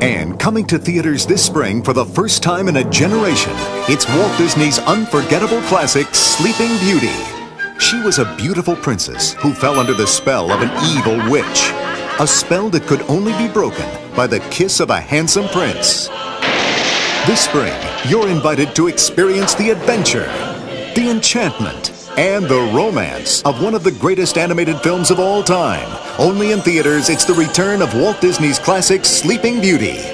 And coming to theaters this spring for the first time in a generation, it's Walt Disney's unforgettable classic, Sleeping Beauty. She was a beautiful princess who fell under the spell of an evil witch. A spell that could only be broken by the kiss of a handsome prince. This spring, you're invited to experience the adventure, the enchantment, and the romance of one of the greatest animated films of all time. Only in theaters, it's the return of Walt Disney's classic Sleeping Beauty.